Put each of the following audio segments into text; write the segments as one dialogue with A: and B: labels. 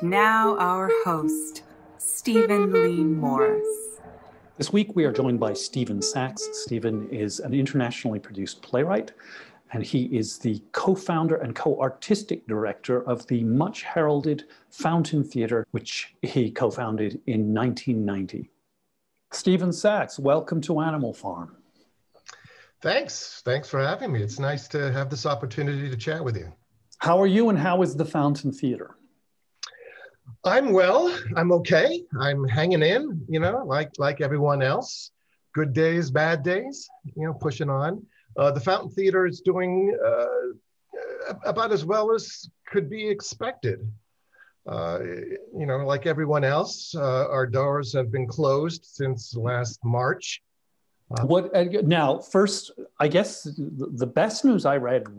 A: And now our host, Steven Leigh Morris.
B: This week we are joined by Stephen Sachs. Stephen is an internationally produced playwright, and he is the co-founder and co-artistic director of the much heralded Fountain Theatre, which he co-founded in 1990. Stephen Sachs, welcome to Animal Farm.
C: Thanks. Thanks for having me. It's nice to have this opportunity to chat with you.
B: How are you and how is the Fountain Theatre?
C: I'm well. I'm okay. I'm hanging in, you know, like like everyone else. Good days, bad days, you know, pushing on. Uh, the Fountain Theatre is doing uh, about as well as could be expected. Uh, you know, like everyone else, uh, our doors have been closed since last March.
B: Uh, what now? First, I guess the best news I read, uh,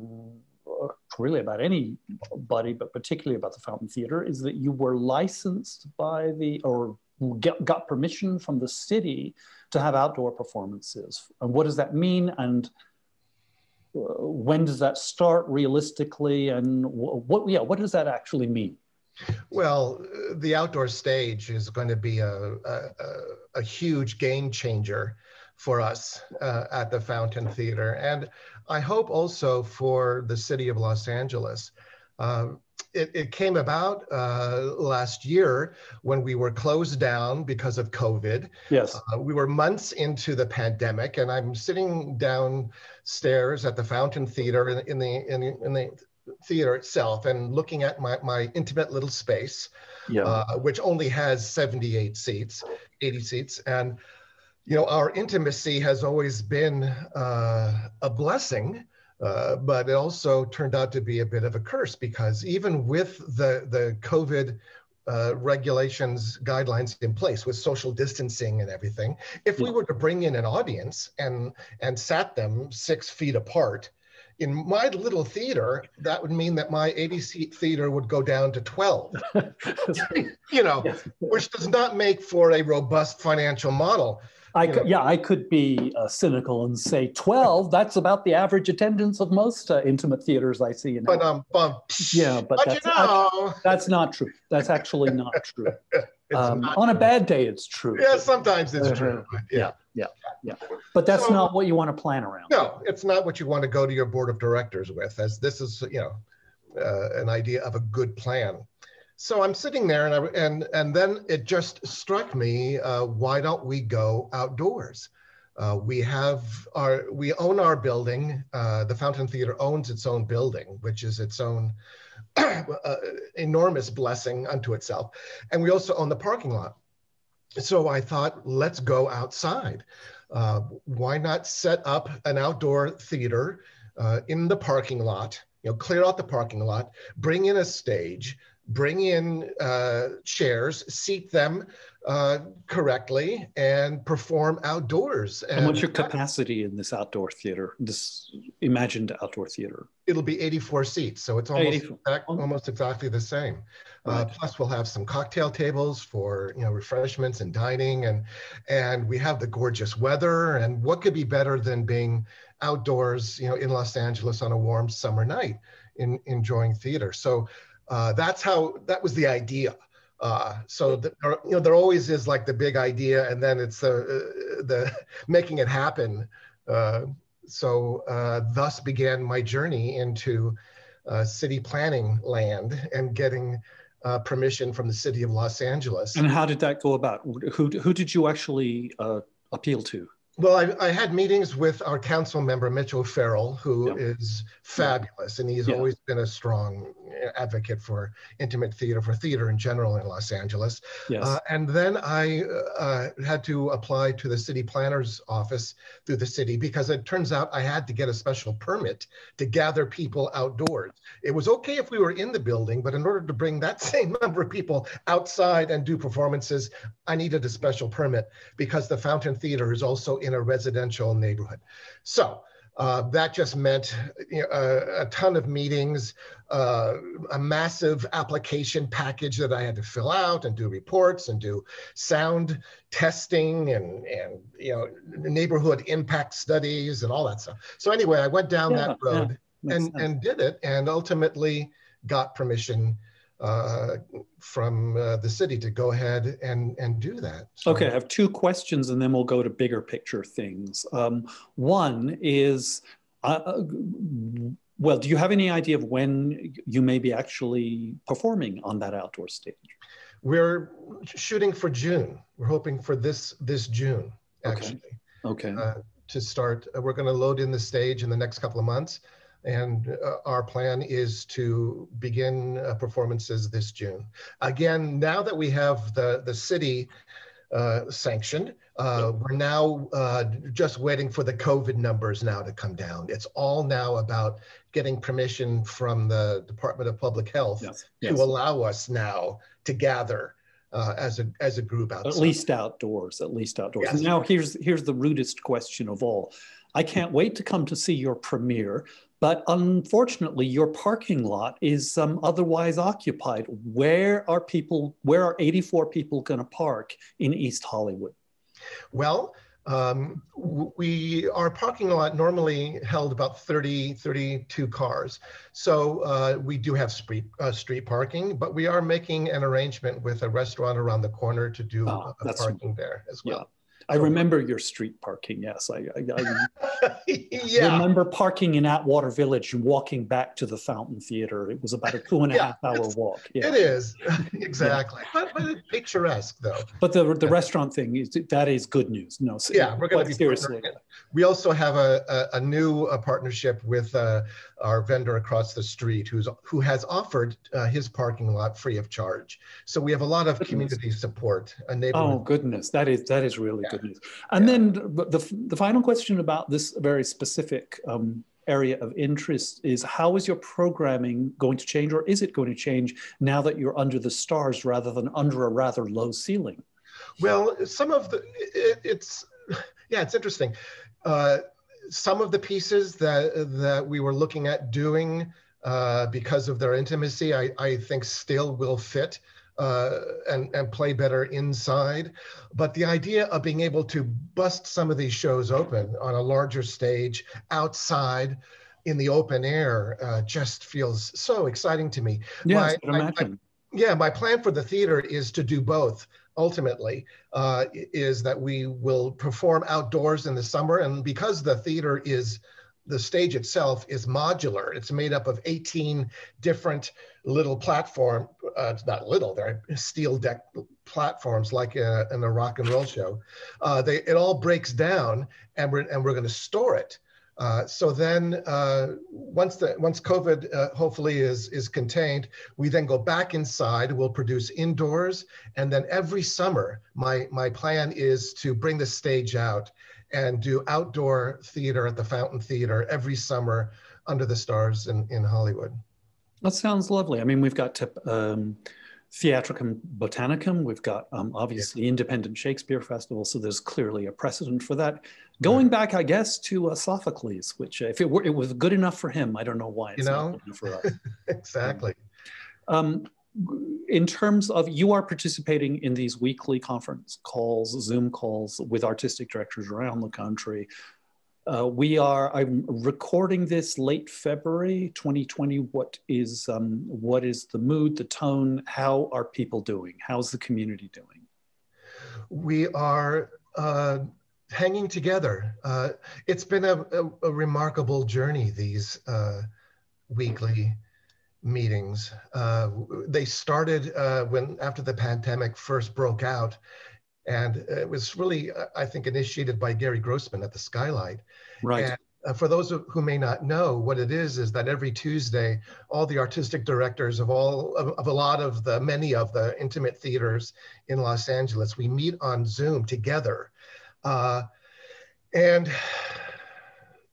B: really about anybody, but particularly about the Fountain Theatre, is that you were licensed by the or get, got permission from the city to have outdoor performances. And what does that mean? And uh, when does that start realistically? And what, yeah, what does that actually mean?
C: Well, the outdoor stage is going to be a, a, a huge game changer for us uh, at the Fountain Theatre. And I hope also for the city of Los Angeles. Uh, it, it, came about uh, last year when we were closed down because of COVID.
B: Yes.
C: Uh, we were months into the pandemic, and I'm sitting downstairs at the Fountain Theater in, in the in, in the theater itself and looking at my, my intimate little space, yeah. uh, which only has 78 seats, 80 seats. And, you know, our intimacy has always been uh, a blessing. Uh, but it also turned out to be a bit of a curse because even with the, the COVID uh, regulations, guidelines in place with social distancing and everything, if we were to bring in an audience and, and sat them six feet apart, in my little theater, that would mean that my 80 seat theater would go down to 12. you know, yes. which does not make for a robust financial model.
B: I yeah, I could be uh, cynical and say 12. that's about the average attendance of most uh, intimate theaters I see. In
C: but um, but,
B: yeah, but, that's, you know. that's not true. That's actually not true. Um, not on true. a bad day, it's true.
C: Yeah, sometimes it's true.
B: Yeah, yeah, yeah. But that's so, not what you want to plan around.
C: No, it's not what you want to go to your board of directors with, as this is, you know, uh, an idea of a good plan. So I'm sitting there, and I, and and then it just struck me: uh, why don't we go outdoors? Uh, we have our we own our building. Uh, the Fountain Theatre owns its own building, which is its own uh, enormous blessing unto itself, and we also own the parking lot. So I thought, let's go outside. Uh, why not set up an outdoor theater uh, in the parking lot? You know, clear out the parking lot, bring in a stage, bring in uh, chairs, seat them uh, correctly, and perform outdoors.
B: And, and what's your capacity in this outdoor theater, this imagined outdoor theater?
C: It'll be 84 seats, so it's almost, exact, almost exactly the same. Uh, right. Uh, plus, we'll have some cocktail tables for you know refreshments and dining, and and we have the gorgeous weather. And what could be better than being outdoors, you know, in Los Angeles on a warm summer night, in enjoying theater? So uh, that's how that was the idea. Uh, so the, you know there always is like the big idea, and then it's the uh, the making it happen. Uh, so uh, thus began my journey into uh, city planning land and getting permission from the city of Los Angeles.
B: And how did that go about? Who who did you actually appeal to?
C: Well, I, I, had meetings with our council member, Mitch O'Farrell, who is fabulous, and he's yeah. always been a strong advocate for intimate theater, for theater in general in Los Angeles. Yes. Uh, and then I uh, had to apply to the city planner's office through the city because it turns out I had to get a special permit to gather people outdoors. It was okay if we were in the building, but in order to bring that same number of people outside and do performances, I needed a special permit because the Fountain Theater is also in a residential neighborhood. So uh, that just meant you know, a, a, ton of meetings, uh, a massive application package that I had to fill out and do reports and do sound testing and, and you know neighborhood impact studies and all that stuff. So anyway, I went down yeah, that road yeah, and, and did it and ultimately got permission uh, from uh, the city to go ahead and, and do that.
B: So, okay, I have two questions and then we'll go to bigger picture things. Um, one is, uh, uh, well, do you have any idea of when you may be actually performing on that outdoor stage?
C: We're shooting for June. We're hoping for this this June, actually.
B: Okay. okay.
C: Uh, to start, we're going to load in the stage in the next couple of months and uh, our plan is to begin uh, performances this June. Again, now that we have the, the city uh, sanctioned, uh, we're now uh, just waiting for the COVID numbers now to come down. It's all now about getting permission from the Department of Public Health yes. to yes. allow us now to gather uh, as a as a group outside.
B: At least outdoors. At least outdoors. Yes. Now here's here's the rudest question of all. I can't wait to come to see your premiere, but unfortunately, your parking lot is um, otherwise occupied. Where are people, where are 84 people going to park in East Hollywood?
C: Well, um, we our parking lot normally held about 30 32 cars so uh, we do have street uh, street parking but we are making an arrangement with a restaurant around the corner to do oh, parking there as well.
B: I remember your street parking. Yes, I, I, I yeah. remember parking in Atwater Village and walking back to the Fountain Theater. It was about a two and a yeah, half hour walk.
C: Yeah. It is exactly, but, but picturesque though.
B: But the the restaurant thing is that is good news. No,
C: yeah, we're going to be seriously. We also have a a, a new a partnership with uh, our vendor across the street, who's who has offered uh, his parking lot free of charge. So we have a lot of goodness. community support.
B: oh goodness, that is that is really good goodness. And yeah. then the, the final question about this very specific um, area of interest is how is your programming going to change or is it going to change now that you're under the stars rather than under a rather low ceiling?
C: Well, some of the, it, it's, yeah, it's interesting. Uh, some of the pieces that, that we were looking at doing uh, because of their intimacy, I, I think still will fit uh, and, and play better inside. But the idea of being able to bust some of these shows open on a larger stage outside in the open air uh, just feels so exciting to me.
B: Yes, my, I, I,
C: yeah, my plan for the theater is to do both ultimately uh, is that we will perform outdoors in the summer and because the theater is the stage itself is modular. It's made up of 18 different little platform. Uh, not little; they're steel deck platforms, like a, in a rock and roll show. Uh, they it all breaks down, and we're and we're going to store it. Uh, so then, uh, once the once COVID uh, hopefully is is contained, we then go back inside. We'll produce indoors, and then every summer, my my plan is to bring the stage out and do outdoor theater at the Fountain Theater every summer under the stars in, in Hollywood.
B: That sounds lovely. I mean, we've got um, Theatricum Botanicum, we've got um, obviously yeah. Independent Shakespeare Festival, so there's clearly a precedent for that. Going right. back, I guess, to uh, Sophocles, which uh, if it were, it was good enough for him, I don't know why it's you know? not good enough for us.
C: exactly.
B: Um, in terms of you are participating in these weekly conference calls, Zoom calls with artistic directors around the country. Uh, we are. I'm recording this late February 2020. What is um, what is the mood, the tone? How are people doing? How's the community doing?
C: We are uh, hanging together. Uh, it's been a, a, a, remarkable journey. These uh, weekly meetings. Uh, they started uh, when after the pandemic first broke out, and it was really, I think, initiated by Gary Grossman at the Skylight.
B: Right. And,
C: uh, for those who may not know, what it is is that every Tuesday, all the artistic directors of all of, of a lot of the many of the intimate theaters in Los Angeles, we meet on Zoom together, uh, and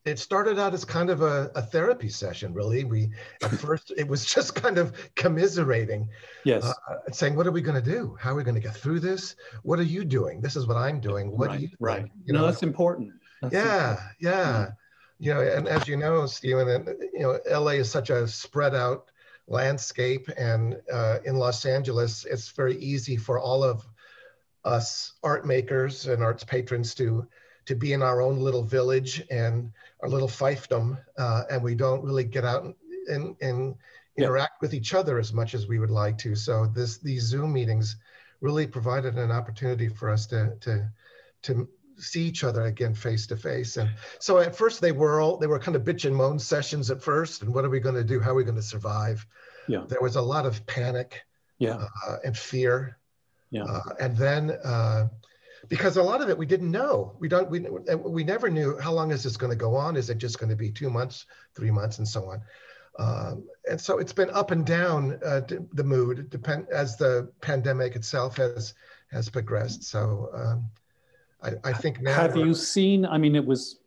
C: it started out as kind of a, a, therapy session really. We at first it was just kind of commiserating
B: yes.
C: uh, saying what are we going to do? How are we going to get through this? What are you doing? This is what i'm doing. What
B: right,
C: do you
B: right. You know? That's important. That's
C: yeah important. yeah. You know and as you know stephen and you know la is such a spread out landscape and uh, in los angeles it's very easy for all of us art makers and arts patrons to to be in our own little village and our little fiefdom, uh, and we don't really get out and, and interact yeah. with each other as much as we would like to. So this these Zoom meetings really provided an opportunity for us to to to see each other again face to face. And so at first they were all they were kind of bitch and moan sessions at first. And what are we going to do? How are we going to survive?
B: Yeah.
C: There was a lot of panic.
B: Yeah.
C: Uh, and fear.
B: Yeah. Uh,
C: and then uh, because a lot of it we didn't know. We don't. We we never knew how long is this going to go on. Is it just going to be two months, three months, and so on. Um, and so it's been up and down uh, the mood depend as the pandemic itself has has progressed. So um, I, I, think now.
B: Have you seen? I mean, it was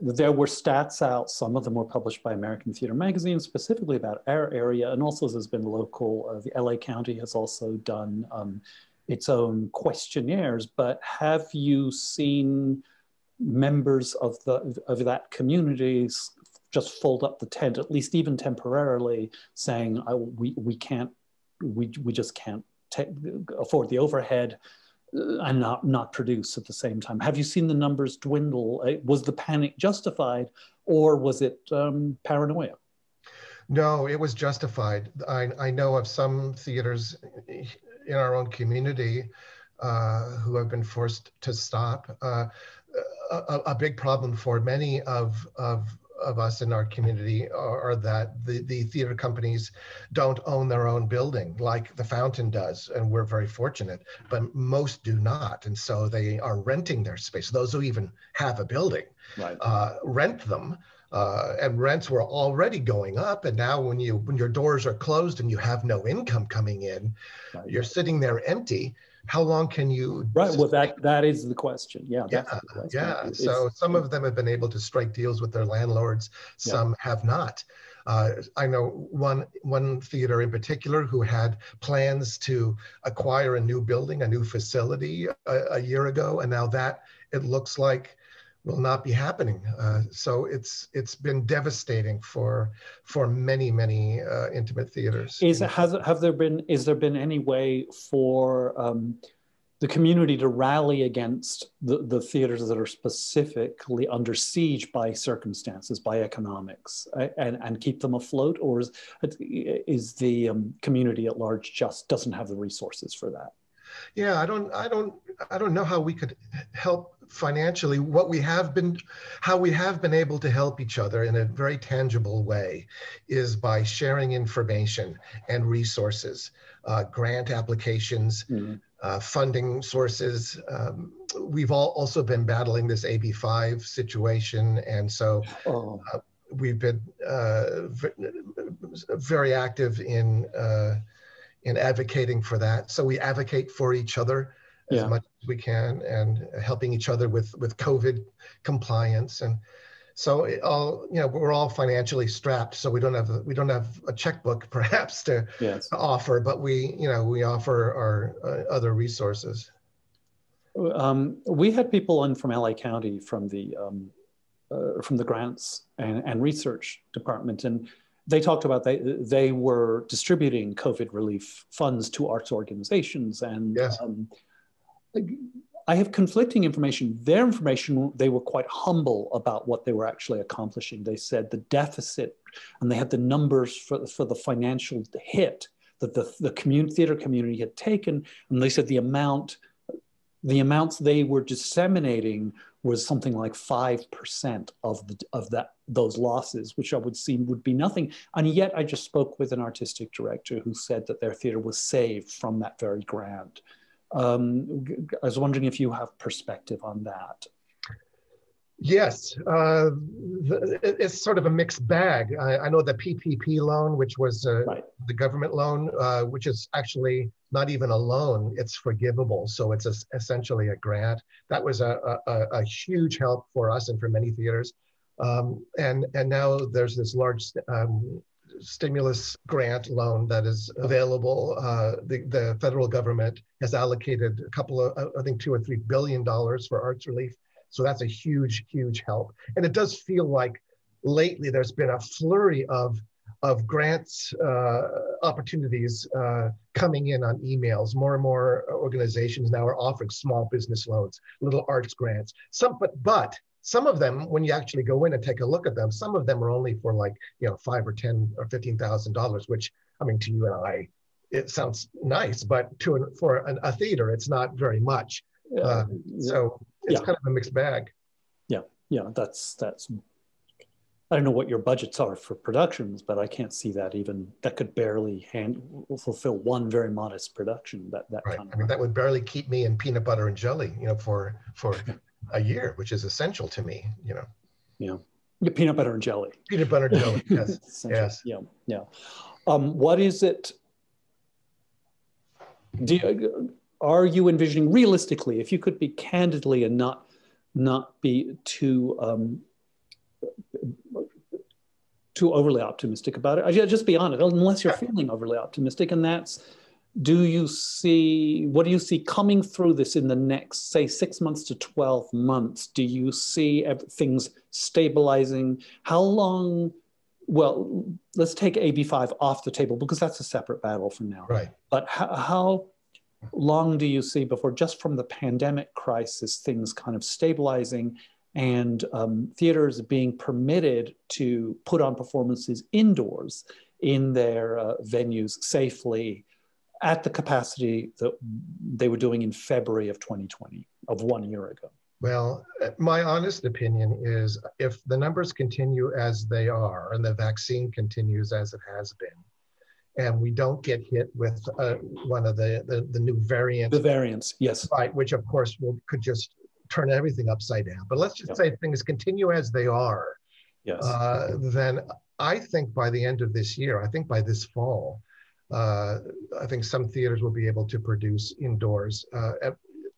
B: there were stats out. Some of them were published by American Theater Magazine, specifically about our area, and also there's been local. Uh, the LA County has also done um, its own questionnaires. But have you seen? members of the of that community just fold up the tent, at least even temporarily, saying we we can't we we just can't afford the overhead uh, and not not produce at the same time. Have you seen the numbers dwindle? Uh, was the panic justified, or was it um, paranoia?
C: No, it was justified. I, I know of some theaters in our own community uh, who have been forced to stop. Uh, a, a, big problem for many of, of of us in our community are, are, that the, the theater companies don't own their own building like the fountain does and we're very fortunate but most do not and so they are renting their space those who even have a building
B: right.
C: uh, rent them uh, and rents were already going up and now when you when your doors are closed and you have no income coming in right. you're sitting there empty how long can you
B: right well that that is the question yeah
C: yeah
B: question.
C: yeah so some of them have been able to strike deals with their landlords some yeah. have not uh, I know one one theater in particular who had plans to acquire a new building, a new facility a, a year ago, and now that it looks like will not be happening. Uh, so it's it's been devastating for for many many uh, intimate theaters.
B: Is has have there been is there been any way for um, the community to rally against the, the theaters that are specifically under siege by circumstances, by economics, and, and keep them afloat, or is is the um, community at large just doesn't have the resources for that?
C: Yeah, I don't, I don't, I don't know how we could help financially. What we have been, how we have been able to help each other in a very tangible way, is by sharing information and resources, uh, grant applications, mm-hmm. uh, funding sources. Um, we've all also been battling this AB5 situation, and so. Oh. Uh, we've been uh, very active in uh, in advocating for that. So we advocate for each other as yeah. much as we can and helping each other with with COVID compliance and so all you know we're all financially strapped so we don't have we don't have a checkbook perhaps to, yes. to offer but we you know we offer our uh, other resources
B: um, we had people in from LA County from the um, uh, from the grants and, and research department and they talked about they they were distributing COVID relief funds to arts organizations, and
C: yes. um,
B: I have conflicting information. Their information, they were quite humble about what they were actually accomplishing. They said the deficit, and they had the numbers for for the financial hit that the the community theater community had taken, and they said the amount the amounts they were disseminating was something like 5% of the of that those losses which i would seem would be nothing. And yet i just spoke with an artistic director who said that their theater was saved from that very grant. Um, i was wondering if you have perspective on that
C: Yes, uh, it's sort of a mixed bag. I, I know the PPP loan, which was uh, right. the government loan, uh, which is actually not even a loan, it's forgivable. So it's a, essentially a grant. That was a, a, a, huge help for us and for many theaters. Um, and, and now there's this large um, stimulus grant loan that is available. Uh, the, the federal government has allocated a couple of, I think, two or three billion dollars for arts relief so that's a huge, huge help. And it does feel like lately there's been a flurry of of grants uh, opportunities uh, coming in on emails. More and more organizations now are offering small business loans, little arts grants. Some, but but some of them, when you actually go in and take a look at them, some of them are only for like, you know, five or 10 or $15,000, which I mean, to you and I, it sounds nice, but to an, for an, a theater, it's not very much. Uh, so it's yeah. kind of a mixed bag.
B: Yeah, yeah, that's that's. I don't know what your budgets are for productions, but I can't see that even that could barely hand fulfill one very modest production. That that
C: right. Kind of I mean, that would barely keep me in peanut butter and jelly, you know, for for a year, which is essential to me, you know.
B: Yeah. yeah peanut butter and jelly.
C: Peanut butter and jelly. Yes. yes.
B: Yeah. Yeah. Um, what is it? Do you, are you envisioning realistically, if you could be candidly and not not be too um, too overly optimistic about it? Just be honest, unless you're feeling overly optimistic, and that's do you see what do you see coming through this in the next say six months to 12 months? Do you see things stabilizing? How long well let's take ab5 off the table because that's a separate battle for now.
C: Right.
B: But how, how long do you see before just from the pandemic crisis things kind of stabilizing and um, theaters being permitted to put on performances indoors in their uh, venues safely at the capacity that they were doing in February of 2020, of one year ago?
C: Well, my honest opinion is if the numbers continue as they are and the vaccine continues as it has been, and we don't get hit with uh, one of the, the, the new variants.
B: The variants, yes.
C: Right, which of course will could just turn everything upside down. But let's just yep. say things continue as they are.
B: Yes.
C: Uh, then I think by the end of this year, I think by this fall, uh, I think some theaters will be able to produce indoors uh,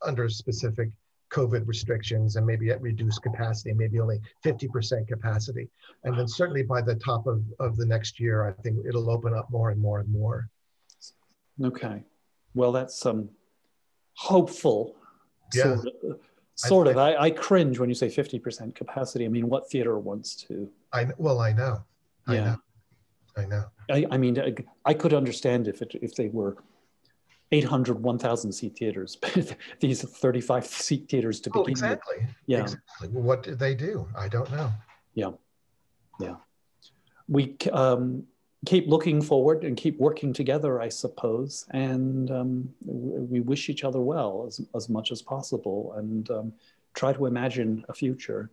C: under specific COVID restrictions and maybe at reduced capacity, maybe only 50% capacity. And then certainly by the top of, of the next year, I think it'll open up more and more and more.
B: Okay. Well, that's some um, hopeful. Yeah. Sort of. Sort I, of. I, I, cringe when you say 50% capacity. I mean, what theater wants to?
C: I Well, I know. I yeah. know. I know.
B: I, I mean, I, I, could understand if it, if they were 800, 1,000 seat theaters, these 35 seat theaters to oh, begin
C: exactly.
B: with.
C: Yeah. Exactly. What did they do? I don't know.
B: Yeah. Yeah. We um, keep looking forward and keep working together, I suppose. And um, we wish each other well as, as much as possible and um, try to imagine a future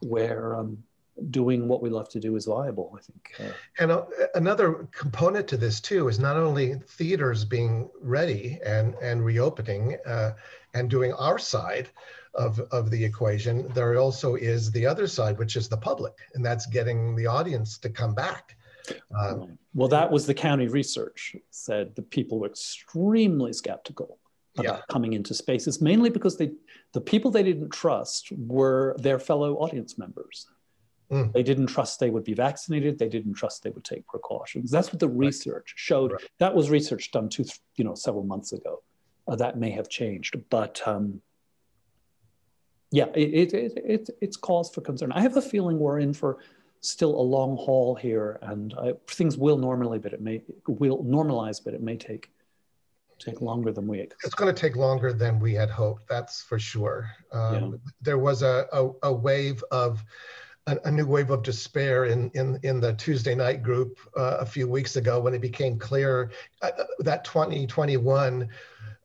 B: where um, doing what we love to do is viable, I think.
C: And uh, another component to this too is not only theaters being ready and, and reopening uh, and doing our side of, of the equation, there also is the other side, which is the public, and that's getting the audience to come back.
B: Um, well, that was the county research said the people were extremely skeptical about yeah. coming into spaces, mainly because they, the people they didn't trust were their fellow audience members. Mm. They didn't trust they would be vaccinated. They didn't trust they would take precautions. That's what the research showed. Right. That was research done two, you know, several months ago. Uh, that may have changed, but um, yeah, it, it, it, it, it's cause for concern. I have a feeling we're in for still a long haul here, and uh, things will normally, but it may will normalize, but it may take take longer than we expect.
C: It's going to take longer than we had hoped. That's for sure. Um, yeah. There was a, a, a wave of a, a, new wave of despair in, in, in the Tuesday night group uh, a few weeks ago when it became clear uh, that 2021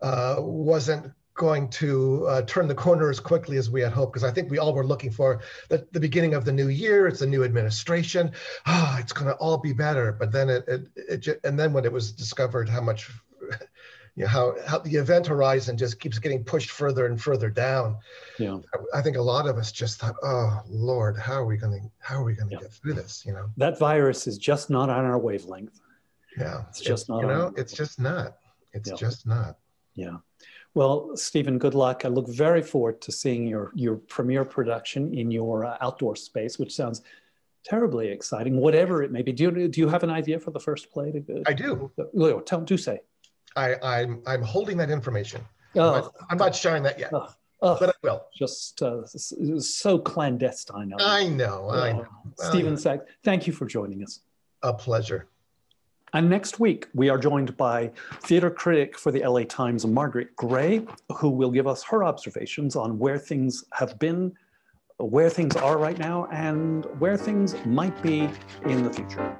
C: uh, wasn't going to uh, turn the corner as quickly as we had hoped because I think we all were looking for the, the beginning of the new year. It's a new administration. Ah, it's going to all be better. But then it, it, it, and then when it was discovered how much you know, how, how the event horizon just keeps getting pushed further and further down.
B: Yeah.
C: I, I think a lot of us just thought, oh Lord, how are we going to, how are we going to yeah. get through this? You know,
B: that virus is just not on our wavelength.
C: Yeah.
B: It's just
C: it's,
B: not,
C: you know, it's just not, it's yeah. just not.
B: Yeah. Well, Stephen, good luck. I look very forward to seeing your, your premiere production in your uh, outdoor space, which sounds terribly exciting, whatever it may be. Do you, do you have an idea for the first play? To,
C: I do.
B: Tell, do say.
C: I, I'm, I'm holding that information. Oh. I'm, not, I'm not sharing that yet, oh. Oh. but I will.
B: Just uh, so clandestine.
C: I know, I know.
B: Stephen Sachs, thank you for joining us.
C: A pleasure.
B: And next week, we are joined by theater critic for the LA Times, Margaret Gray, who will give us her observations on where things have been where things are right now and where things might be in the future.